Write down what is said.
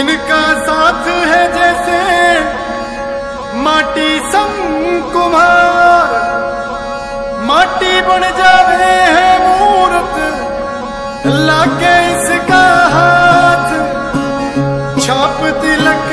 इनका साथ है जैसे माटी संग कुमार माटी बन जावे है मूर्त लाके इसका हाथ। छाप तिलक